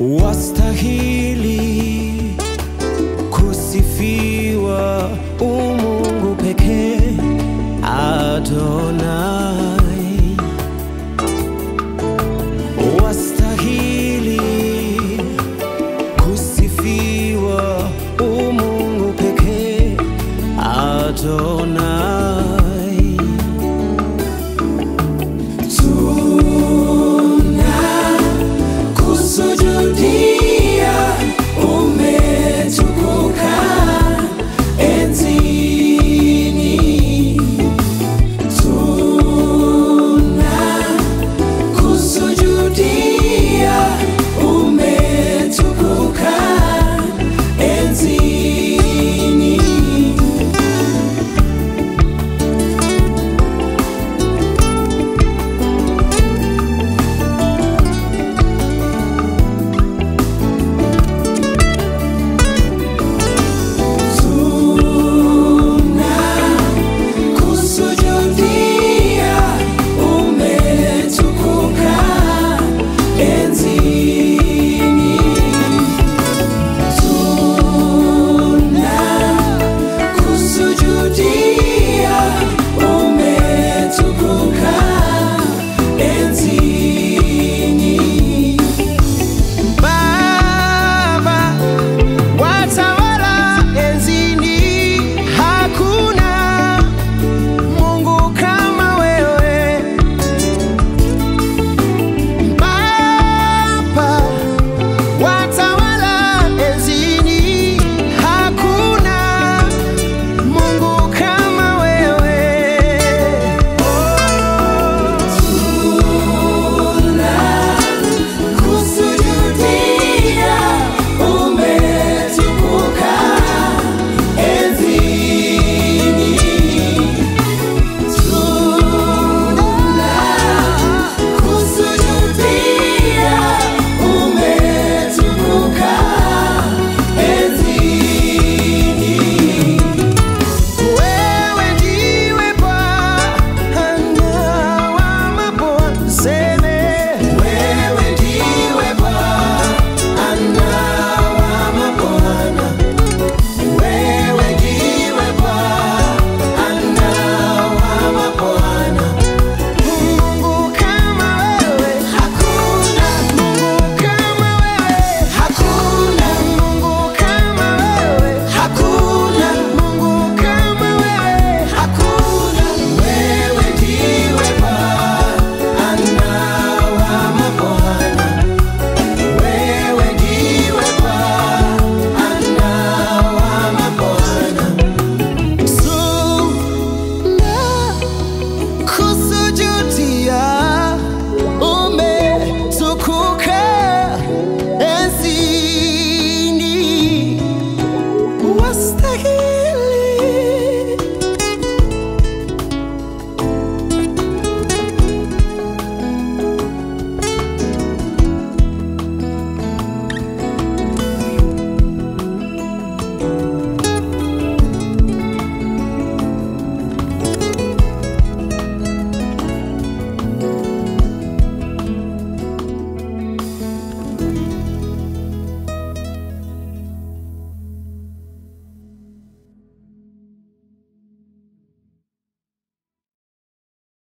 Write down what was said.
Wastahili kusifiwa umungu pekee Adonai, wastahili kusifiwa umungu pekee Adonai.